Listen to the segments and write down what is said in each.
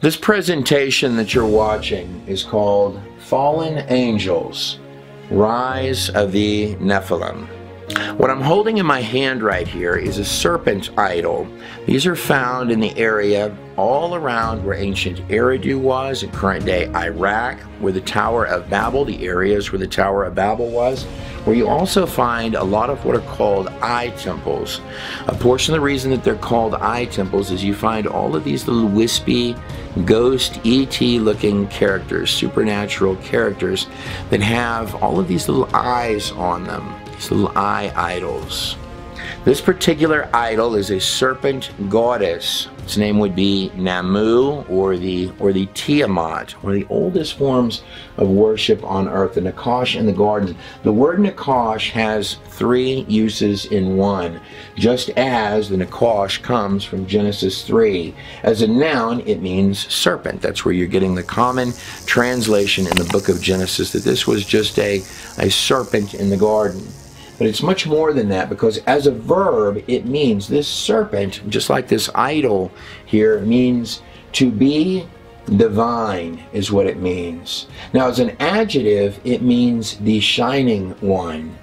This presentation that you're watching is called Fallen Angels Rise of the Nephilim. What I'm holding in my hand right here is a serpent idol. These are found in the area all around where ancient Eridu was, in current day Iraq, where the Tower of Babel, the areas where the Tower of Babel was, where you also find a lot of what are called eye temples. A portion of the reason that they're called eye temples is you find all of these little wispy, ghost, ET looking characters, supernatural characters that have all of these little eyes on them eye idols. This particular idol is a serpent goddess. Its name would be Namu or the or the Tiamat, one of the oldest forms of worship on earth, the Nakash in the garden. The word Nakash has three uses in one, just as the Nakash comes from Genesis 3. As a noun, it means serpent. That's where you're getting the common translation in the book of Genesis that this was just a, a serpent in the garden. But it's much more than that because as a verb, it means this serpent, just like this idol here, means to be divine, is what it means. Now, as an adjective, it means the shining one.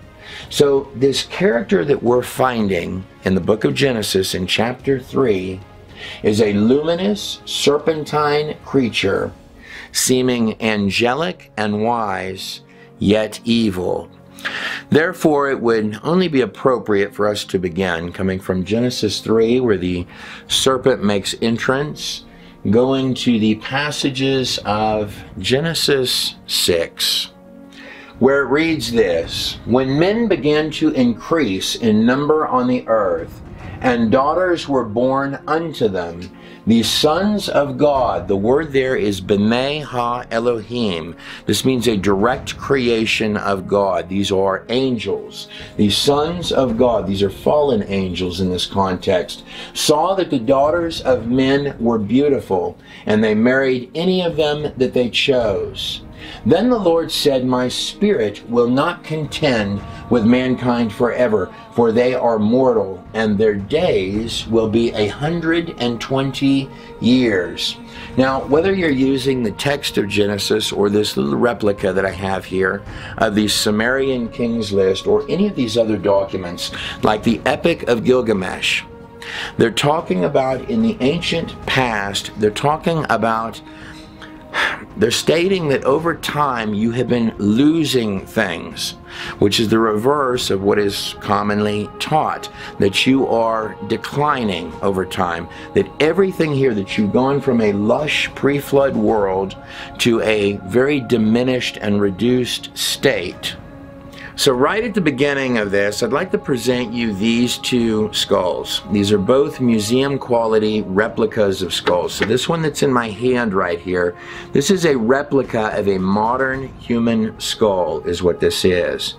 So, this character that we're finding in the book of Genesis in chapter 3 is a luminous, serpentine creature, seeming angelic and wise, yet evil. Therefore, it would only be appropriate for us to begin coming from Genesis 3, where the serpent makes entrance, going to the passages of Genesis 6, where it reads this When men began to increase in number on the earth, and daughters were born unto them, the sons of God, the word there is B'nai Ha Elohim. This means a direct creation of God. These are angels. The sons of God, these are fallen angels in this context, saw that the daughters of men were beautiful, and they married any of them that they chose. Then the Lord said, My spirit will not contend with mankind forever, for they are mortal, and their days will be a hundred and twenty years. Now, whether you're using the text of Genesis or this little replica that I have here of the Sumerian Kings List or any of these other documents, like the Epic of Gilgamesh, they're talking about in the ancient past, they're talking about they're stating that over time you have been losing things, which is the reverse of what is commonly taught, that you are declining over time, that everything here, that you've gone from a lush pre-flood world to a very diminished and reduced state. So right at the beginning of this, I'd like to present you these two skulls. These are both museum quality replicas of skulls. So this one that's in my hand right here, this is a replica of a modern human skull is what this is.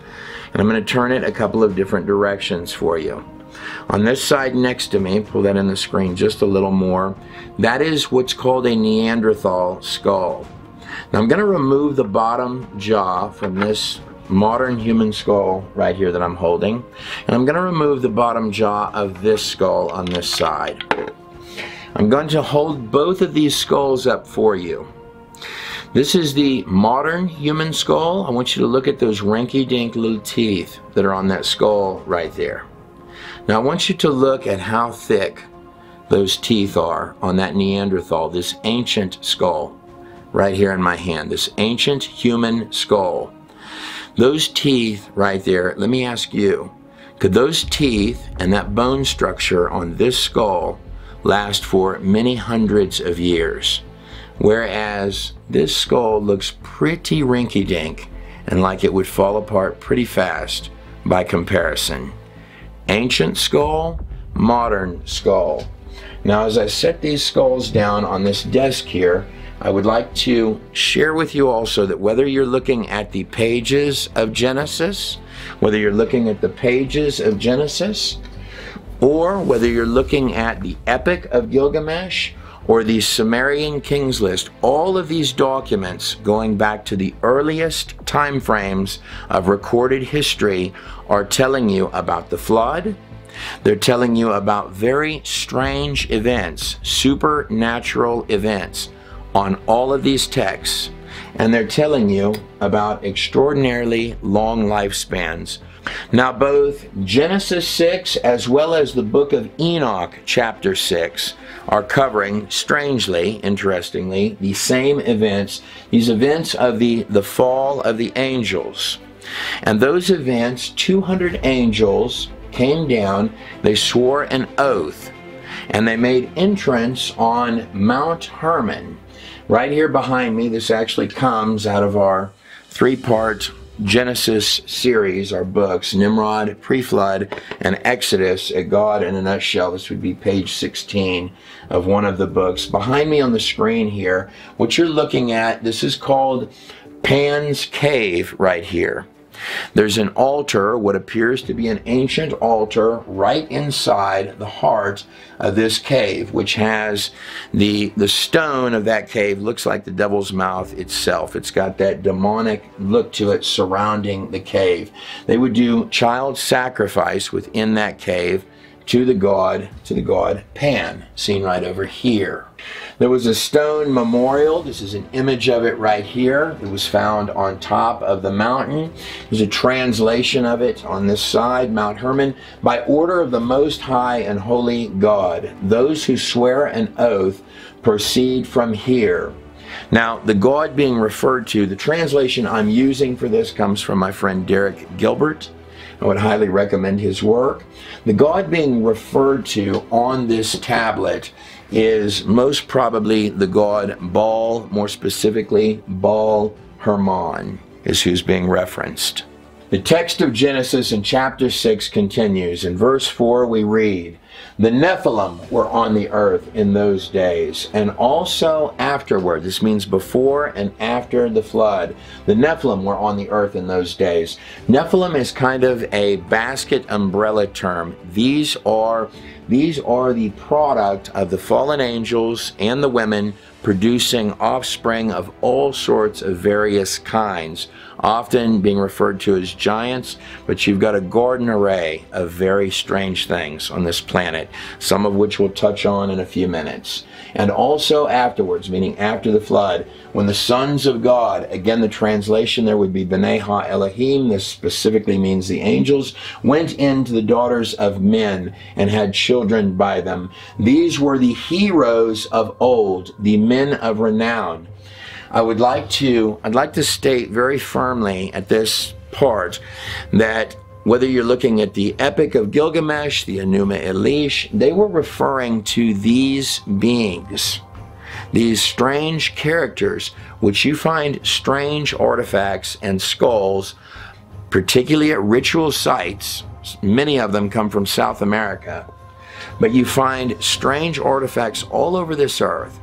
And I'm going to turn it a couple of different directions for you. On this side next to me, pull that in the screen just a little more, that is what's called a Neanderthal skull. Now I'm going to remove the bottom jaw from this modern human skull right here that I'm holding. And I'm going to remove the bottom jaw of this skull on this side. I'm going to hold both of these skulls up for you. This is the modern human skull. I want you to look at those rinky-dink little teeth that are on that skull right there. Now I want you to look at how thick those teeth are on that Neanderthal, this ancient skull right here in my hand, this ancient human skull. Those teeth right there, let me ask you, could those teeth and that bone structure on this skull last for many hundreds of years? Whereas this skull looks pretty rinky-dink and like it would fall apart pretty fast by comparison. Ancient skull, modern skull. Now as I set these skulls down on this desk here, I would like to share with you also that whether you're looking at the pages of Genesis, whether you're looking at the pages of Genesis, or whether you're looking at the Epic of Gilgamesh or the Sumerian Kings List, all of these documents going back to the earliest time frames of recorded history are telling you about the flood, they're telling you about very strange events, supernatural events on all of these texts, and they're telling you about extraordinarily long lifespans. Now, both Genesis 6 as well as the book of Enoch, chapter 6, are covering, strangely, interestingly, the same events, these events of the, the fall of the angels. And those events, 200 angels came down, they swore an oath, and they made entrance on Mount Hermon. Right here behind me, this actually comes out of our three part Genesis series, our books, Nimrod, Pre-Flood, and Exodus, a God in a nutshell. This would be page 16 of one of the books. Behind me on the screen here, what you're looking at, this is called Pan's Cave right here. There's an altar, what appears to be an ancient altar, right inside the heart of this cave, which has the, the stone of that cave looks like the devil's mouth itself. It's got that demonic look to it surrounding the cave. They would do child sacrifice within that cave to the god, to the god Pan, seen right over here. There was a stone memorial. This is an image of it right here. It was found on top of the mountain. There's a translation of it on this side, Mount Hermon. By order of the Most High and Holy God, those who swear an oath proceed from here. Now, the God being referred to, the translation I'm using for this comes from my friend Derek Gilbert. I would highly recommend his work. The God being referred to on this tablet is most probably the god Baal, more specifically, Baal Hermon is who's being referenced. The text of Genesis in chapter 6 continues. In verse 4, we read, The Nephilim were on the earth in those days, and also afterward. This means before and after the flood. The Nephilim were on the earth in those days. Nephilim is kind of a basket umbrella term. These are these are the product of the fallen angels and the women producing offspring of all sorts of various kinds, often being referred to as giants, but you've got a garden array of very strange things on this planet, some of which we'll touch on in a few minutes. And also afterwards, meaning after the flood, when the sons of God, again the translation there would be B'nai Ha Elohim, this specifically means the angels, went into the daughters of men and had children by them. These were the heroes of old, the men of renown. I would like to I'd like to state very firmly at this part that whether you're looking at the Epic of Gilgamesh, the Enuma Elish, they were referring to these beings, these strange characters, which you find strange artifacts and skulls, particularly at ritual sites. Many of them come from South America. But you find strange artifacts all over this earth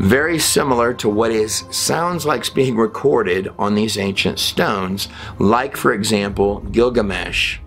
very similar to what is sounds like being recorded on these ancient stones, like for example Gilgamesh.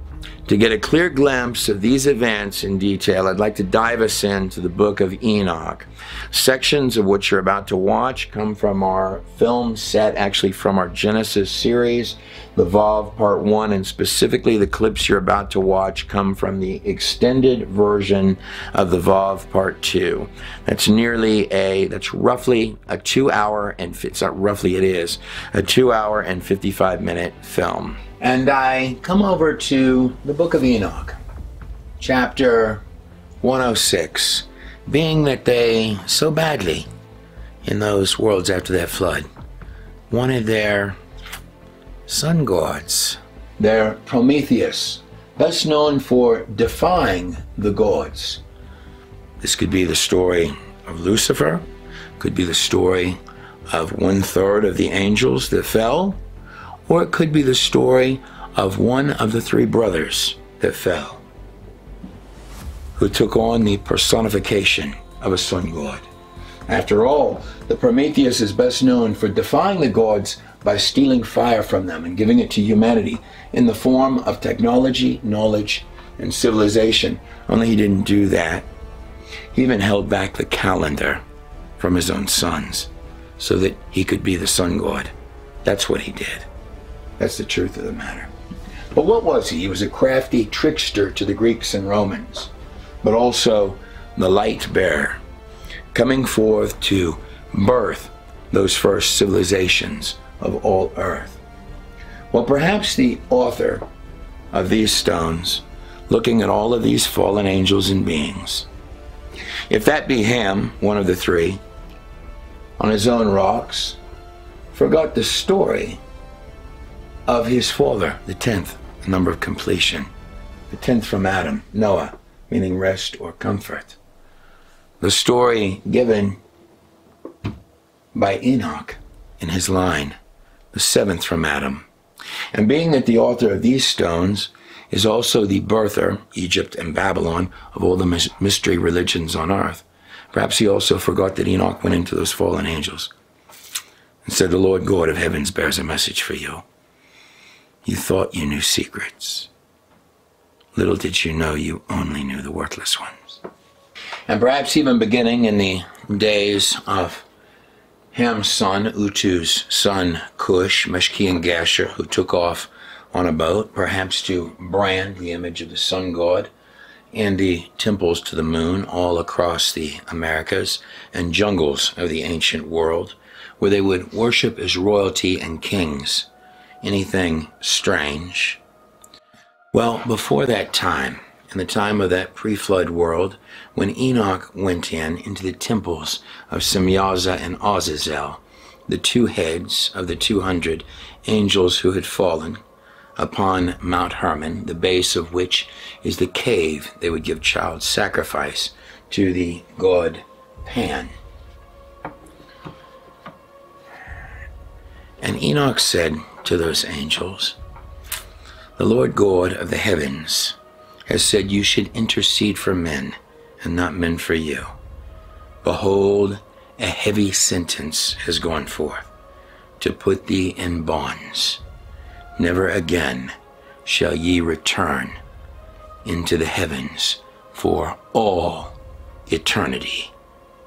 To get a clear glimpse of these events in detail, I'd like to dive us into the book of Enoch. Sections of what you're about to watch come from our film set, actually from our Genesis series, the Vav Part 1, and specifically the clips you're about to watch come from the extended version of the Vav Part 2. That's nearly a, that's roughly a two hour, and it's not roughly, it is, a two hour and 55 minute film. And I come over to the book of Enoch, chapter 106, being that they so badly, in those worlds after that flood, wanted their sun gods, their Prometheus, best known for defying the gods. This could be the story of Lucifer, could be the story of one third of the angels that fell, or it could be the story of one of the three brothers that fell, who took on the personification of a sun god. After all, the Prometheus is best known for defying the gods by stealing fire from them and giving it to humanity in the form of technology, knowledge, and civilization. Only he didn't do that. He even held back the calendar from his own sons so that he could be the sun god. That's what he did. That's the truth of the matter. But what was he? He was a crafty trickster to the Greeks and Romans, but also the light bearer, coming forth to birth those first civilizations of all earth. Well, perhaps the author of these stones, looking at all of these fallen angels and beings, if that be Ham, one of the three, on his own rocks, forgot the story of his father, the tenth the number of completion, the tenth from Adam, Noah, meaning rest or comfort. The story given by Enoch in his line, the seventh from Adam. And being that the author of these stones is also the birther, Egypt and Babylon, of all the mystery religions on earth, perhaps he also forgot that Enoch went into those fallen angels and said, The Lord God of heavens bears a message for you. You thought you knew secrets. Little did you know you only knew the worthless ones. And perhaps even beginning in the days of Ham's son, Utu's son, Cush, Meskiaggasher, who took off on a boat, perhaps to brand the image of the sun god and the temples to the moon all across the Americas and jungles of the ancient world, where they would worship as royalty and kings anything strange. Well, before that time, in the time of that pre-flood world, when Enoch went in into the temples of Semyaza and Azazel, the two heads of the 200 angels who had fallen upon Mount Hermon, the base of which is the cave they would give child sacrifice to the god Pan. And Enoch said to those angels, The Lord God of the heavens has said you should intercede for men and not men for you. Behold, a heavy sentence has gone forth to put thee in bonds. Never again shall ye return into the heavens for all eternity.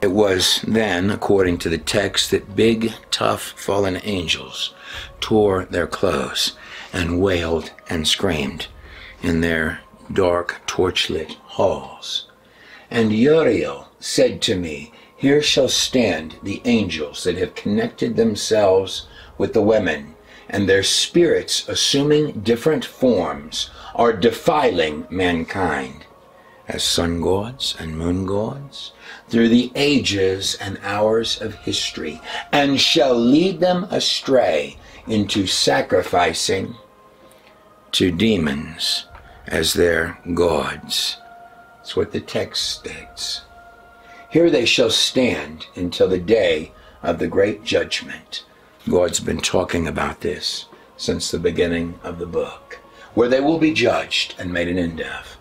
It was then, according to the text, that big, tough, fallen angels tore their clothes and wailed and screamed in their dark torchlit halls. And Uriel said to me, Here shall stand the angels that have connected themselves with the women, and their spirits, assuming different forms, are defiling mankind as sun gods and moon gods through the ages and hours of history, and shall lead them astray into sacrificing to demons as their gods. That's what the text states. Here they shall stand until the day of the great judgment. God's been talking about this since the beginning of the book, where they will be judged and made an end of.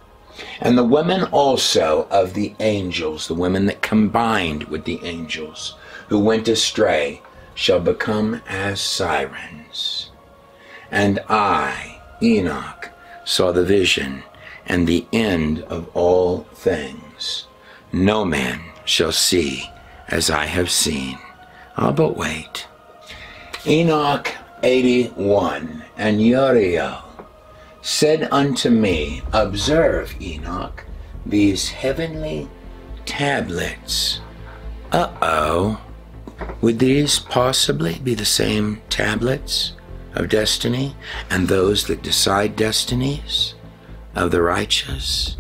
And the women also of the angels, the women that combined with the angels, who went astray, shall become as sirens. And I, Enoch, saw the vision and the end of all things. No man shall see as I have seen. Ah, but wait. Enoch 81 and Uriel said unto me, Observe, Enoch, these heavenly tablets. Uh oh. Would these possibly be the same tablets of destiny and those that decide destinies of the righteous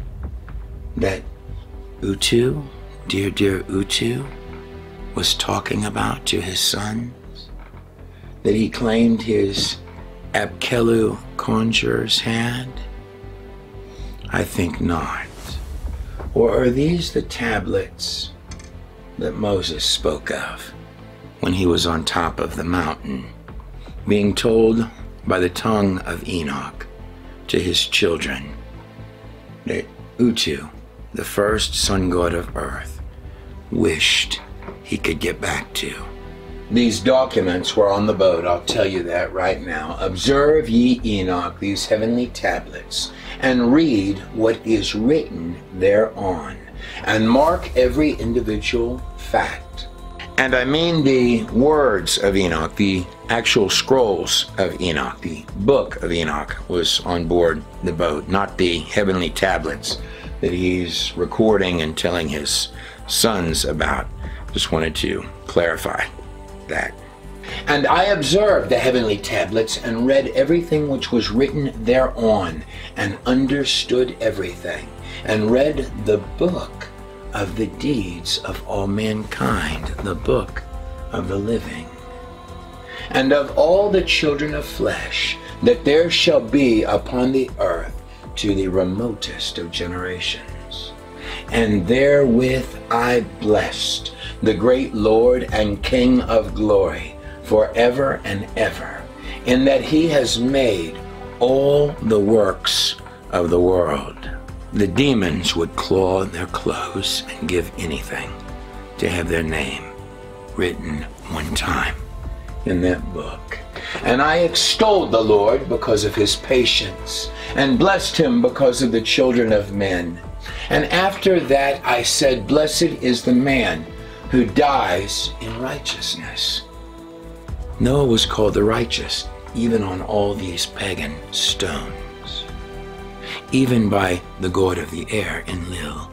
that Utu, dear, dear Utu, was talking about to his sons? That he claimed his Apkallu conjurers had? I think not. Or are these the tablets that Moses spoke of when he was on top of the mountain? Being told by the tongue of Enoch to his children that Utu, the first sun god of earth, wished he could get back to. These documents were on the boat, I'll tell you that right now. Observe ye Enoch, these heavenly tablets, and read what is written thereon, and mark every individual fact and I mean the words of Enoch, the actual scrolls of Enoch, the book of Enoch was on board the boat, not the heavenly tablets that he's recording and telling his sons about Just wanted to clarify that. And I observed the heavenly tablets and read everything which was written thereon, and understood everything, and read the book of the deeds of all mankind, the book of the living. And of all the children of flesh that there shall be upon the earth to the remotest of generations. And therewith I blessed the great Lord and King of glory forever and ever, in that he has made all the works of the world. The demons would claw their clothes and give anything to have their name written one time in that book. And I extolled the Lord because of his patience, and blessed him because of the children of men. And after that I said, Blessed is the man who dies in righteousness. Noah was called the righteous, even on all these pagan stones, even by the god of the air in Enlil,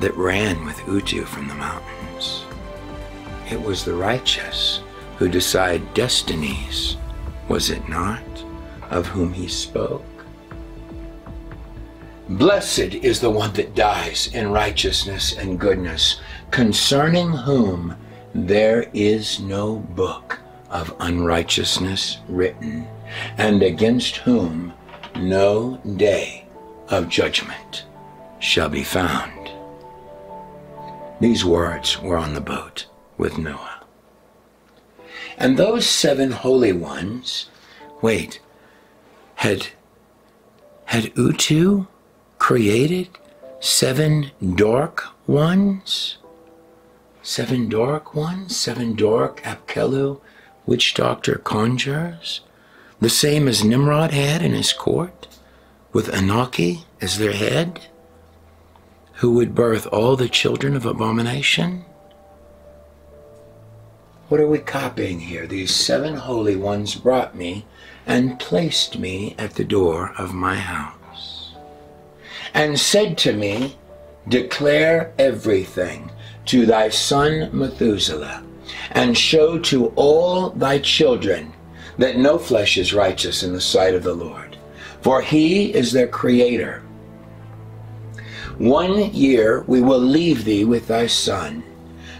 that ran with Utu from the mountains. It was the righteous who decide destinies, was it not, of whom he spoke? Blessed is the one that dies in righteousness and goodness, concerning whom there is no book of unrighteousness written, and against whom no day of judgment shall be found. These words were on the boat with Noah. And those seven holy ones, wait, had, had Utu created seven dark ones? Seven dark ones? Seven dark Apkallu witch doctor conjures, the same as Nimrod had in his court, with Anaki as their head, who would birth all the children of abomination? What are we copying here? These seven holy ones brought me and placed me at the door of my house, and said to me, Declare everything to thy son Methuselah and show to all thy children that no flesh is righteous in the sight of the Lord, for he is their creator. One year we will leave thee with thy son,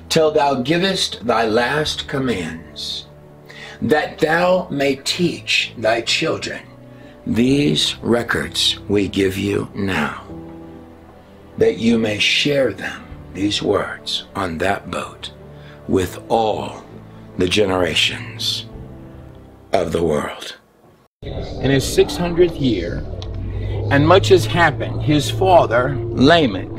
till thou givest thy last commands, that thou may teach thy children. These records we give you now, that you may share them, these words, on that boat with all the generations of the world. In his 600th year, and much has happened, his father, Lamech,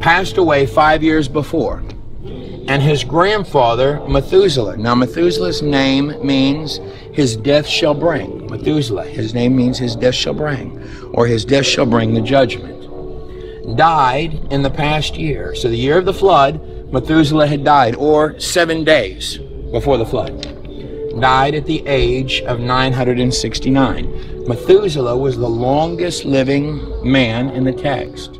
passed away five years before, and his grandfather, Methuselah. Now, Methuselah's name means his death shall bring. Methuselah, his name means his death shall bring, or his death shall bring the judgment. Died in the past year. So, the year of the flood, Methuselah had died, or seven days before the flood. Died at the age of 969. Methuselah was the longest living man in the text.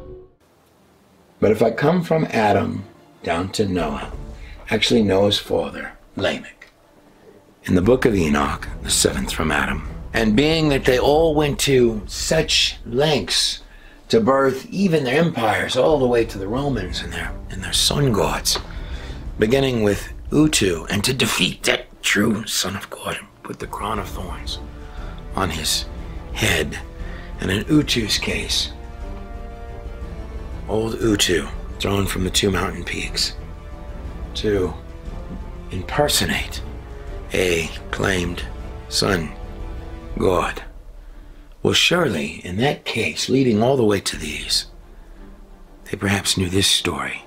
But if I come from Adam down to Noah, actually Noah's father, Lamech, in the book of Enoch, the seventh from Adam, and being that they all went to such lengths to birth even their empires all the way to the Romans and their and their sun gods, beginning with Utu, and to defeat that true Son of God and put the crown of thorns on his head. And in Utu's case, old Utu, thrown from the two mountain peaks, to impersonate a claimed son god well, surely, in that case, leading all the way to these, they perhaps knew this story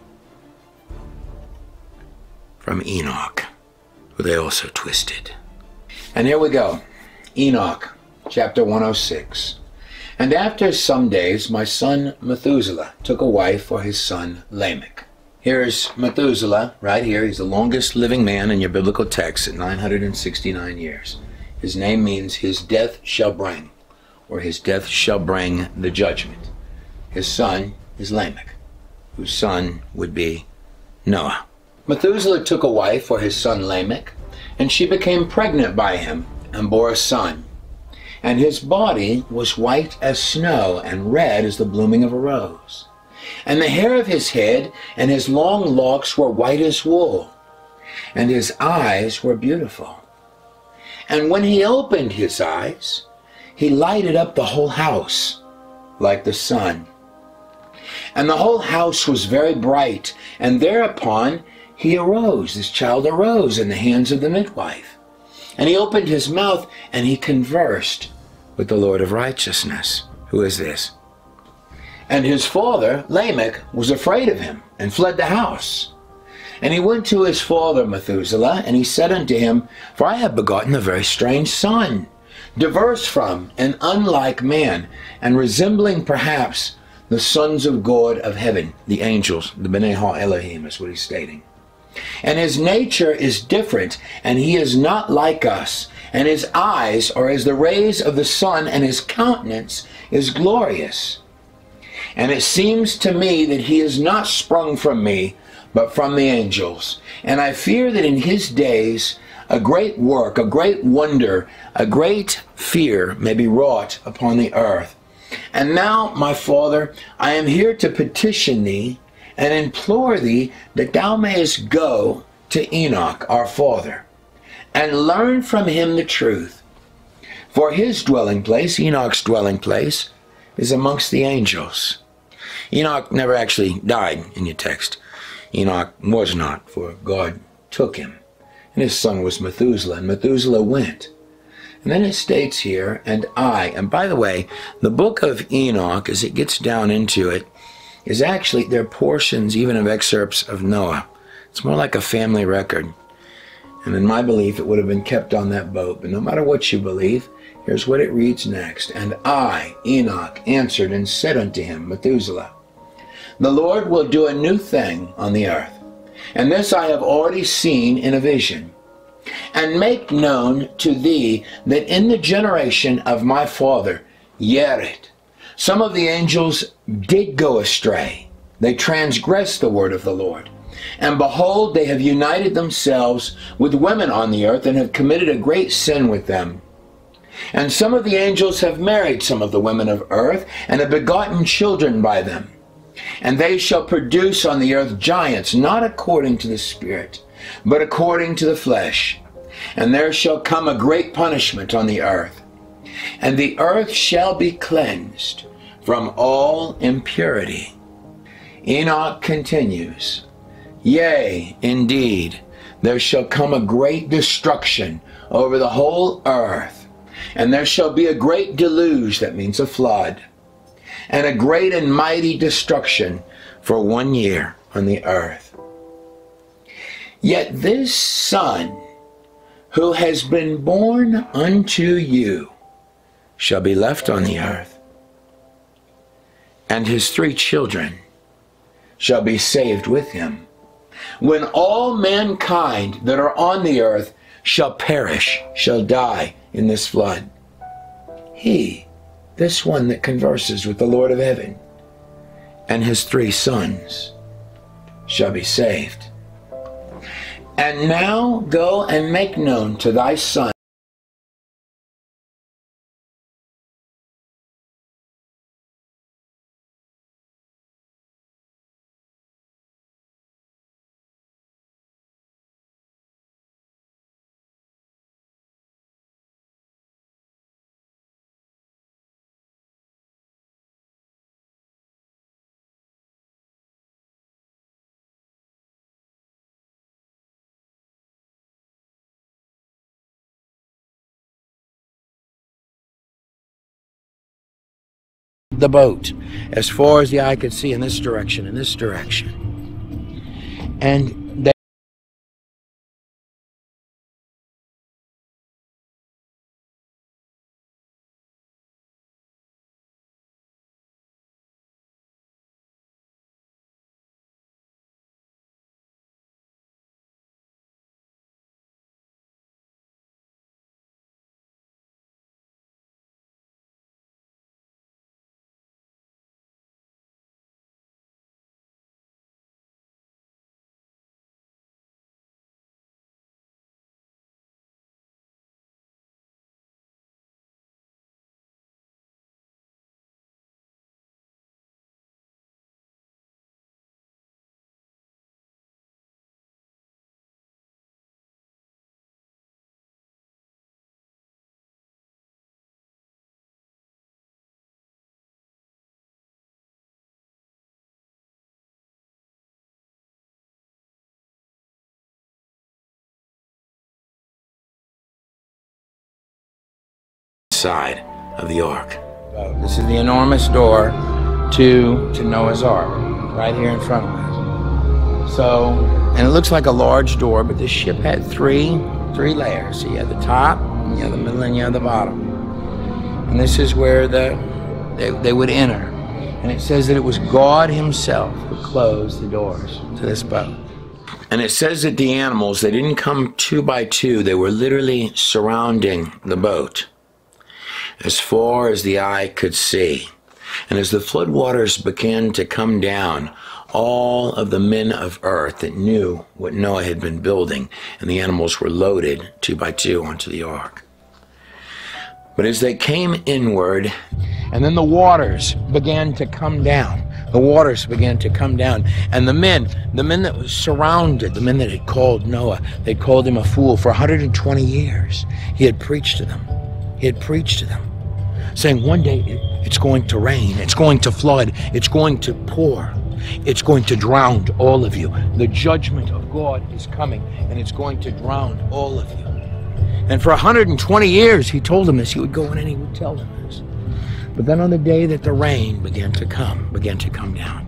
from Enoch, who they also twisted. And here we go Enoch, chapter 106. And after some days, my son Methuselah took a wife for his son Lamech. Here's Methuselah, right here. He's the longest living man in your biblical text at 969 years. His name means his death shall bring or his death shall bring the judgment. His son is Lamech, whose son would be Noah, Methuselah took a wife for his son Lamech, and she became pregnant by him and bore a son. And his body was white as snow and red as the blooming of a rose. And the hair of his head and his long locks were white as wool, and his eyes were beautiful. And when he opened his eyes, he lighted up the whole house like the sun. And the whole house was very bright, and thereupon he arose, this child arose in the hands of the midwife. And he opened his mouth and he conversed with the Lord of righteousness. Who is this? And his father, Lamech, was afraid of him and fled the house. And he went to his father Methuselah, and he said unto him, For I have begotten a very strange son, diverse from and unlike man, and resembling perhaps the sons of God of heaven, the angels, the B'nai Ha Elohim is what he's stating. And his nature is different, and he is not like us. And his eyes are as the rays of the sun, and his countenance is glorious. And it seems to me that he is not sprung from me, but from the angels. And I fear that in his days a great work, a great wonder, a great fear may be wrought upon the earth. And now, my Father, I am here to petition thee and implore thee that thou mayest go to Enoch, our father, and learn from him the truth. For his dwelling place, Enoch's dwelling place, is amongst the angels. Enoch never actually died in your text. Enoch was not, for God took him. And his son was Methuselah, and Methuselah went. And then it states here, and I, and by the way, the book of Enoch, as it gets down into it, is actually, there are portions even of excerpts of Noah. It's more like a family record. And in my belief, it would have been kept on that boat. But no matter what you believe, here's what it reads next. And I, Enoch, answered and said unto him, Methuselah, The Lord will do a new thing on the earth. And this I have already seen in a vision. And make known to thee that in the generation of my father, Yered, some of the angels did go astray. They transgressed the word of the Lord. And behold, they have united themselves with women on the earth and have committed a great sin with them. And some of the angels have married some of the women of earth and have begotten children by them. And they shall produce on the earth giants, not according to the Spirit, but according to the flesh. And there shall come a great punishment on the earth. And the earth shall be cleansed from all impurity. Enoch continues, Yea, indeed, there shall come a great destruction over the whole earth, and there shall be a great deluge, that means a flood, and a great and mighty destruction for one year on the earth. Yet this son who has been born unto you shall be left on the earth and his three children shall be saved with him. When all mankind that are on the earth shall perish, shall die in this flood. He, this one that converses with the Lord of heaven, and his three sons shall be saved. And now go and make known to thy son the boat as far as the eye could see in this direction, in this direction. And inside of the ark. This is the enormous door to, to Noah's ark, right here in front of us. So, and it looks like a large door, but this ship had three, three layers. So you had the top, you had the middle, and you had the bottom. And this is where the they, they would enter. And it says that it was God Himself who closed the doors to this boat. And it says that the animals, they didn't come two by two, they were literally surrounding the boat as far as the eye could see. And as the floodwaters began to come down, all of the men of earth that knew what Noah had been building, and the animals were loaded two by two onto the ark. But as they came inward, and then the waters began to come down, the waters began to come down. And the men, the men that was surrounded, the men that had called Noah, they called him a fool for 120 years. He had preached to them. He had preached to them, saying, One day it's going to rain, it's going to flood, it's going to pour, it's going to drown all of you. The judgment of God is coming, and it's going to drown all of you. And for 120 years, he told them this. He would go in and he would tell them this. But then on the day that the rain began to come, began to come down,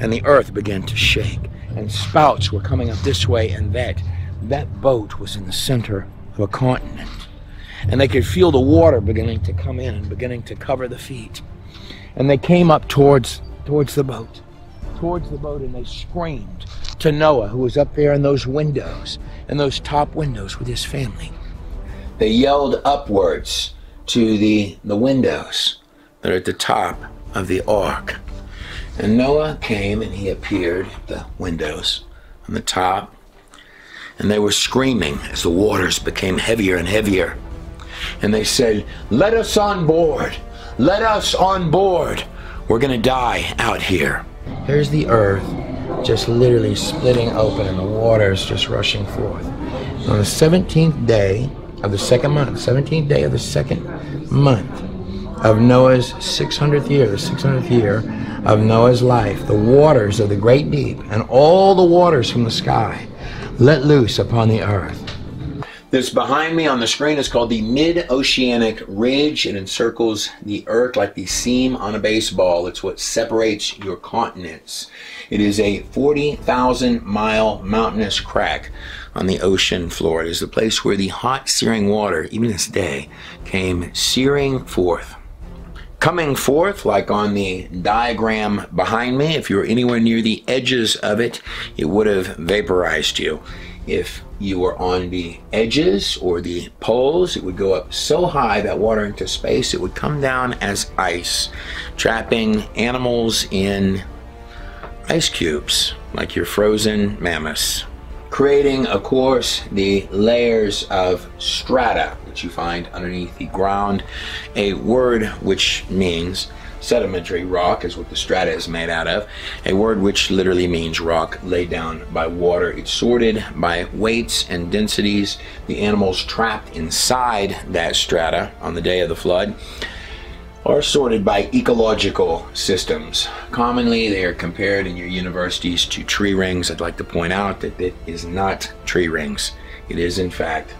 and the earth began to shake, and spouts were coming up this way and that, that boat was in the center of a continent. And they could feel the water beginning to come in and beginning to cover the feet. And they came up towards towards the boat. Towards the boat and they screamed to Noah, who was up there in those windows, in those top windows with his family. They yelled upwards to the, the windows that are at the top of the ark. And Noah came and he appeared at the windows on the top, and they were screaming as the waters became heavier and heavier. And they said, Let us on board! Let us on board! We're going to die out here. Here's the earth just literally splitting open and the waters just rushing forth. On the 17th day of the second month, 17th day of the second month, of Noah's 600th year, the 600th year of Noah's life, the waters of the great deep and all the waters from the sky let loose upon the earth. This behind me on the screen is called the Mid-Oceanic Ridge. It encircles the Earth like the seam on a baseball. It's what separates your continents. It is a 40,000 mile mountainous crack on the ocean floor. It is the place where the hot searing water, even this day, came searing forth coming forth like on the diagram behind me if you were anywhere near the edges of it it would have vaporized you if you were on the edges or the poles it would go up so high that water into space it would come down as ice trapping animals in ice cubes like your frozen mammoths creating of course the layers of strata which you find underneath the ground. A word which means sedimentary rock is what the strata is made out of. A word which literally means rock laid down by water. It's sorted by weights and densities. The animals trapped inside that strata on the day of the flood are sorted by ecological systems. Commonly, they are compared in your universities to tree rings. I'd like to point out that it is not tree rings. It is, in fact,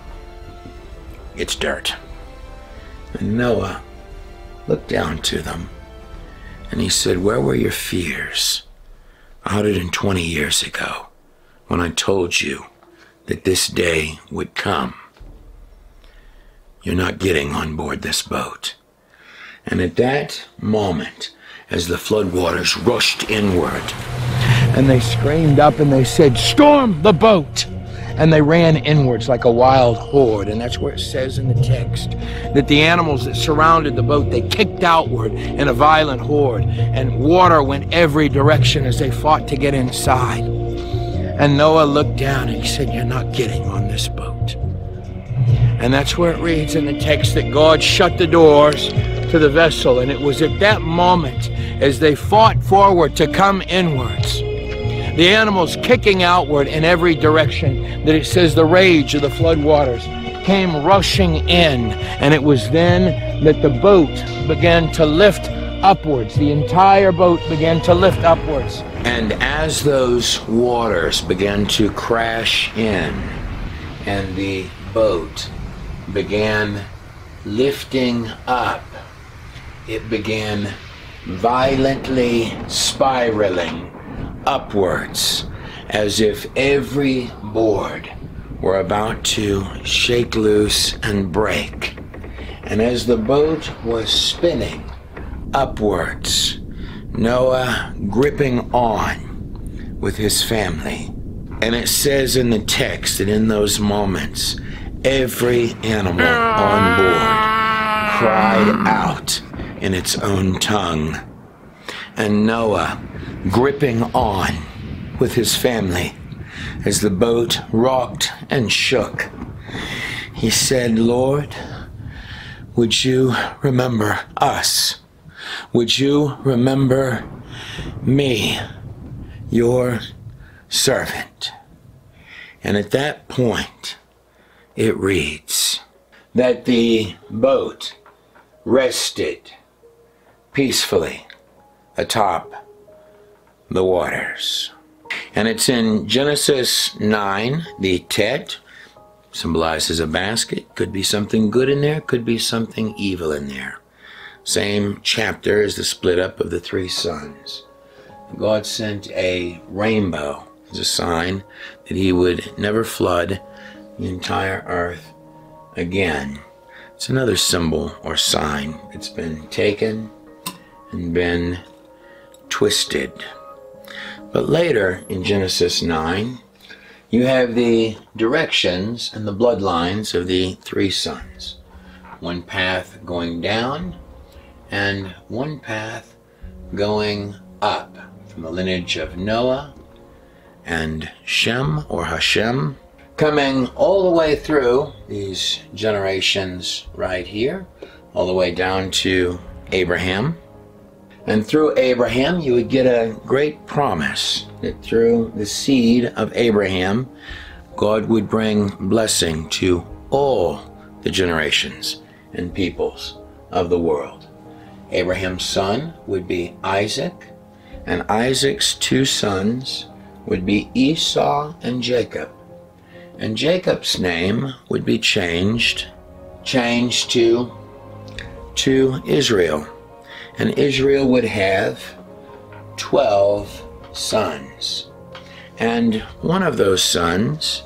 it's dirt. And Noah looked down to them and he said, Where were your fears 120 years ago when I told you that this day would come? You're not getting on board this boat. And at that moment, as the floodwaters rushed inward, and they screamed up and they said, Storm the boat! And they ran inwards like a wild horde. And that's where it says in the text that the animals that surrounded the boat, they kicked outward in a violent horde, and water went every direction as they fought to get inside. And Noah looked down and he said, You're not getting on this boat. And that's where it reads in the text that God shut the doors to the vessel. And it was at that moment, as they fought forward to come inwards, the animals kicking outward in every direction, that it says the rage of the floodwaters came rushing in. And it was then that the boat began to lift upwards. The entire boat began to lift upwards. And as those waters began to crash in, and the boat began lifting up, it began violently spiraling upwards as if every board were about to shake loose and break. And as the boat was spinning upwards, Noah gripping on with his family. And it says in the text that in those moments, every animal on board cried out in its own tongue. And Noah gripping on with his family as the boat rocked and shook. He said, Lord, would you remember us? Would you remember me, your servant? And at that point, it reads that the boat rested peacefully atop the waters. And it's in Genesis 9, the tet symbolizes a basket. Could be something good in there, could be something evil in there. Same chapter as the split up of the three sons. God sent a rainbow as a sign that he would never flood the entire earth again. It's another symbol or sign that's been taken and been twisted. But later in Genesis 9, you have the directions and the bloodlines of the three sons. One path going down and one path going up from the lineage of Noah and Shem or Hashem, coming all the way through these generations right here, all the way down to Abraham and through Abraham, you would get a great promise that through the seed of Abraham, God would bring blessing to all the generations and peoples of the world. Abraham's son would be Isaac, and Isaac's two sons would be Esau and Jacob. And Jacob's name would be changed, changed to, to Israel and Israel would have 12 sons. And one of those sons,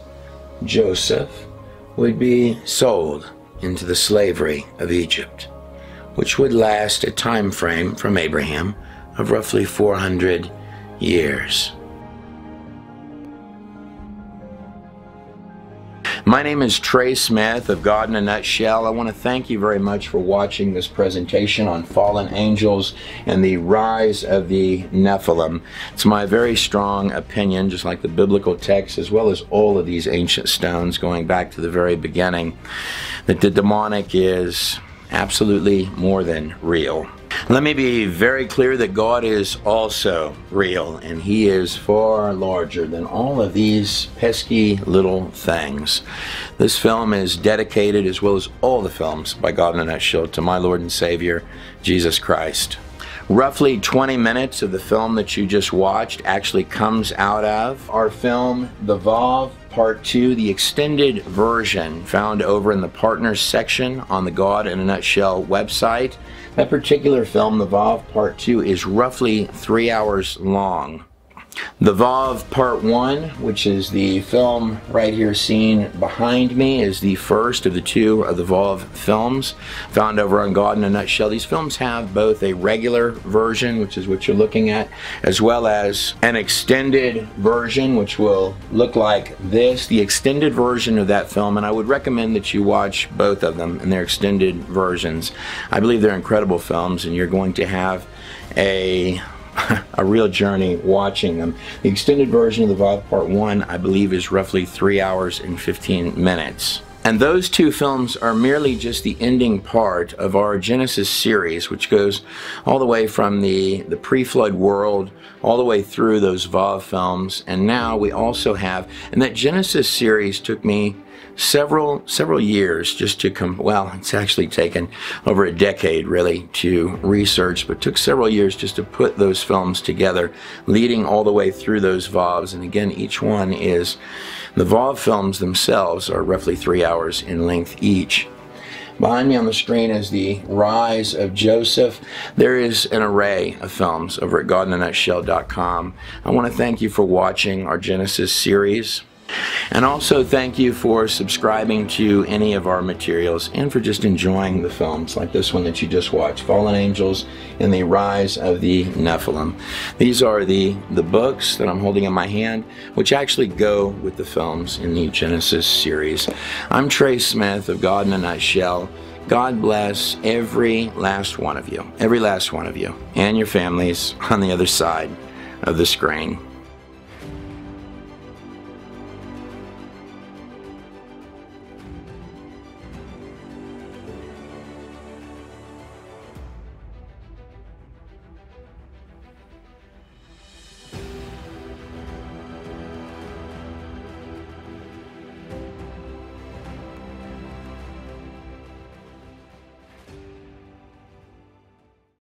Joseph, would be sold into the slavery of Egypt, which would last a time frame from Abraham of roughly 400 years. My name is Trey Smith of God in a Nutshell. I want to thank you very much for watching this presentation on fallen angels and the rise of the Nephilim. It's my very strong opinion, just like the biblical text, as well as all of these ancient stones going back to the very beginning, that the demonic is absolutely more than real. Let me be very clear that God is also real and He is far larger than all of these pesky little things. This film is dedicated, as well as all the films by God in a Nutshell, to my Lord and Savior, Jesus Christ. Roughly 20 minutes of the film that you just watched actually comes out of our film, The Vav Part 2, the extended version found over in the Partners section on the God in a Nutshell website. That particular film, The Vav Part 2, is roughly three hours long. The Vav Part 1, which is the film right here seen behind me, is the first of the two of the Vav films found over on God in a Nutshell. These films have both a regular version, which is what you're looking at, as well as an extended version, which will look like this. The extended version of that film, and I would recommend that you watch both of them in their extended versions. I believe they're incredible films, and you're going to have a a real journey watching them. The extended version of the Vav Part 1, I believe, is roughly 3 hours and 15 minutes. And those two films are merely just the ending part of our Genesis series, which goes all the way from the, the pre-flood world all the way through those Vav films. And now we also have, and that Genesis series took me several several years just to come well it's actually taken over a decade really to research but took several years just to put those films together leading all the way through those Vavs and again each one is the Vav films themselves are roughly three hours in length each Behind me on the screen is the rise of Joseph. There is an array of films over at godinanutshell.com. I want to thank you for watching our Genesis series. And also thank you for subscribing to any of our materials and for just enjoying the films like this one that you just watched, Fallen Angels and the Rise of the Nephilim. These are the, the books that I'm holding in my hand, which actually go with the films in the Genesis series. I'm Trey Smith of God in a Nutshell. God bless every last one of you, every last one of you, and your families on the other side of the screen.